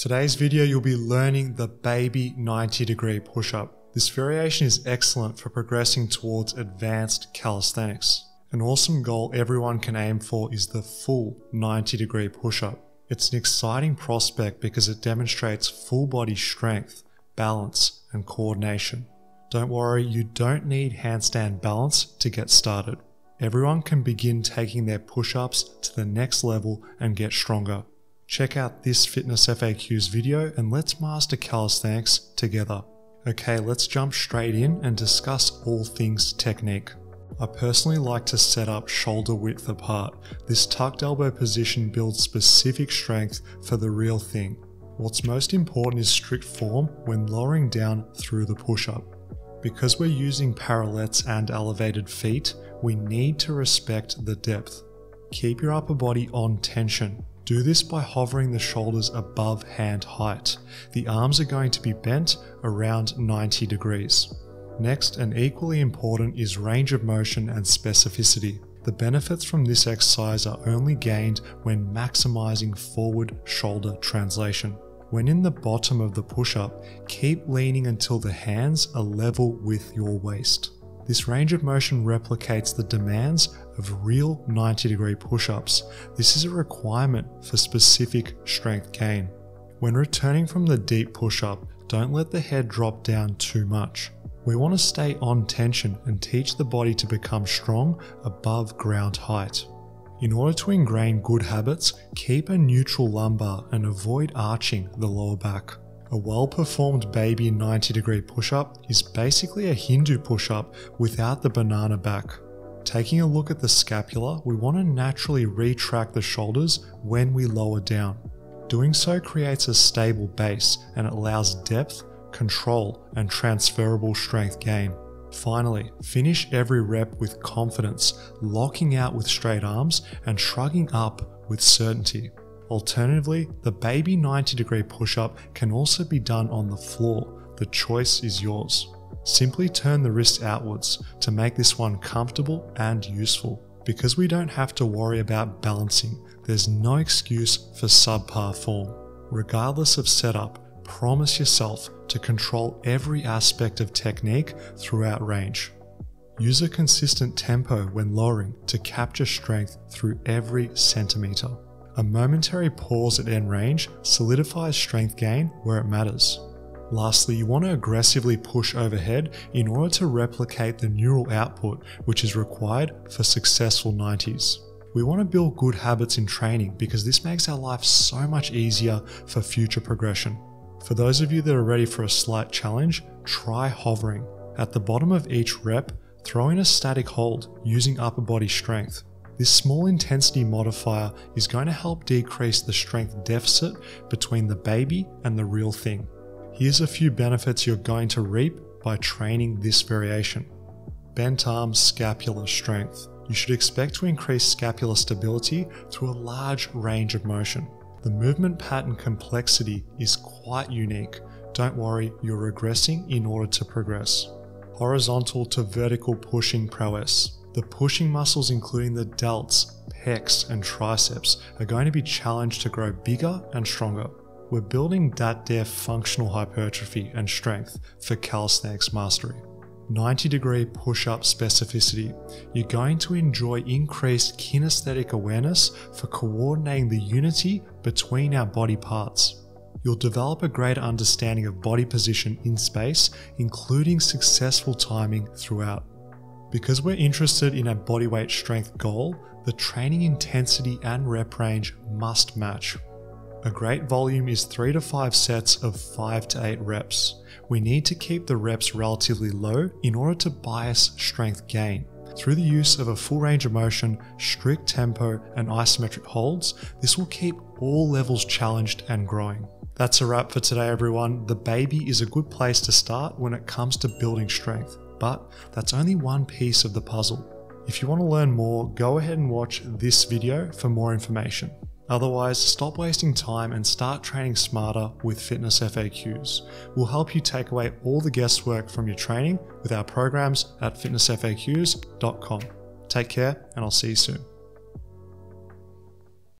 Today's video you'll be learning the baby 90 degree push-up. This variation is excellent for progressing towards advanced calisthenics. An awesome goal everyone can aim for is the full 90 degree push-up. It's an exciting prospect because it demonstrates full body strength, balance, and coordination. Don't worry, you don't need handstand balance to get started. Everyone can begin taking their push ups to the next level and get stronger. Check out this Fitness FAQs video and let's master calisthenics together. Okay, let's jump straight in and discuss all things technique. I personally like to set up shoulder width apart. This tucked elbow position builds specific strength for the real thing. What's most important is strict form when lowering down through the push up. Because we're using parallettes and elevated feet, we need to respect the depth. Keep your upper body on tension. Do this by hovering the shoulders above hand height. The arms are going to be bent around 90 degrees. Next, and equally important, is range of motion and specificity. The benefits from this exercise are only gained when maximizing forward shoulder translation. When in the bottom of the push up, keep leaning until the hands are level with your waist. This range of motion replicates the demands of real 90 degree push ups. This is a requirement for specific strength gain. When returning from the deep push up, don't let the head drop down too much. We want to stay on tension and teach the body to become strong above ground height. In order to ingrain good habits, keep a neutral lumbar and avoid arching the lower back. A well performed baby 90 degree push up is basically a Hindu push up without the banana back. Taking a look at the scapula, we want to naturally retract the shoulders when we lower down. Doing so creates a stable base and it allows depth, control, and transferable strength gain. Finally, finish every rep with confidence, locking out with straight arms and shrugging up with certainty. Alternatively, the baby 90 degree push up can also be done on the floor. The choice is yours. Simply turn the wrist outwards to make this one comfortable and useful. Because we don't have to worry about balancing, there's no excuse for subpar form. Regardless of setup, promise yourself to control every aspect of technique throughout range. Use a consistent tempo when lowering to capture strength through every centimeter. A momentary pause at end range solidifies strength gain where it matters. Lastly, you want to aggressively push overhead in order to replicate the neural output which is required for successful 90s. We want to build good habits in training because this makes our life so much easier for future progression. For those of you that are ready for a slight challenge, try hovering. At the bottom of each rep, throw in a static hold using upper body strength. This small intensity modifier is going to help decrease the strength deficit between the baby and the real thing. Here's a few benefits you're going to reap by training this variation. Bent arm scapular strength. You should expect to increase scapular stability through a large range of motion. The movement pattern complexity is quite unique. Don't worry, you're regressing in order to progress. Horizontal to vertical pushing prowess. The pushing muscles, including the delts, pecs, and triceps, are going to be challenged to grow bigger and stronger. We're building that def functional hypertrophy and strength for calisthenics mastery. 90 degree push up specificity, you're going to enjoy increased kinesthetic awareness for coordinating the unity between our body parts. You'll develop a greater understanding of body position in space, including successful timing throughout. Because we're interested in a bodyweight strength goal, the training intensity and rep range must match. A great volume is 3 to 5 sets of 5 to 8 reps. We need to keep the reps relatively low in order to bias strength gain. Through the use of a full range of motion, strict tempo, and isometric holds, this will keep all levels challenged and growing. That's a wrap for today, everyone. The baby is a good place to start when it comes to building strength, but that's only one piece of the puzzle. If you want to learn more, go ahead and watch this video for more information. Otherwise, stop wasting time and start training smarter with Fitness FAQs. We'll help you take away all the guesswork from your training with our programs at fitnessfaqs.com. Take care, and I'll see you soon.